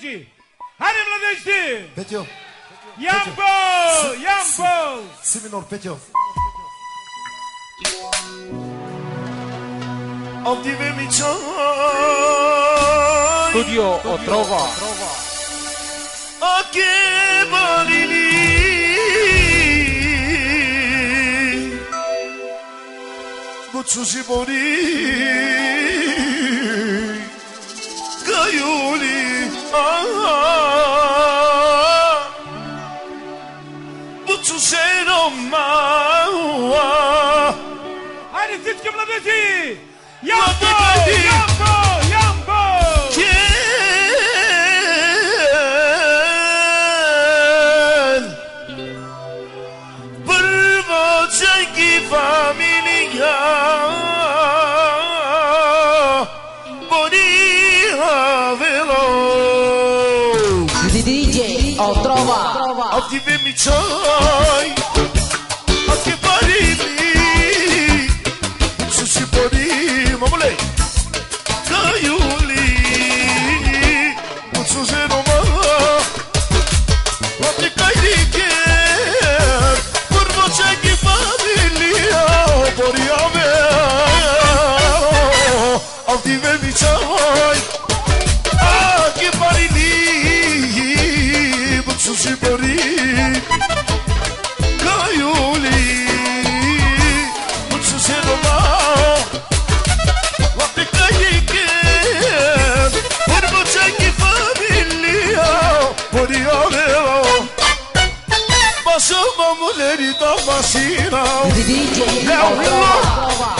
mladeshi. Hani mladeshi? Pecho. Yambo, yambo. Mi čoj. Studio Otrova. Oke bolili. Buču živori. всички младежи! Ямбо! Младежи! Ямбо! Ямбо! Gel Brvočajki familija Boniha velo DJ Otrova. A ti ve mi čaj Passou uma mulher e toma sinal É o Milão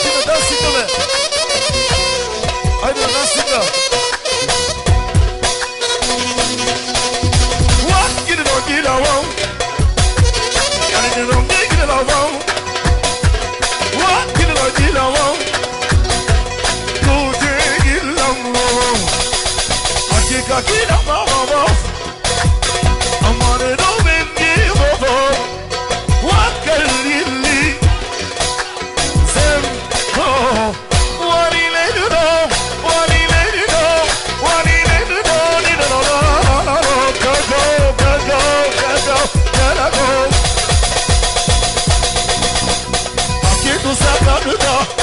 Bakayım neden sildi be? Haydi neden sildi? What? Get it on, get it on. Get it on, get it on. What? Get it on, get it on. Go take it on. Hakika get it on. Aman it on. Africa.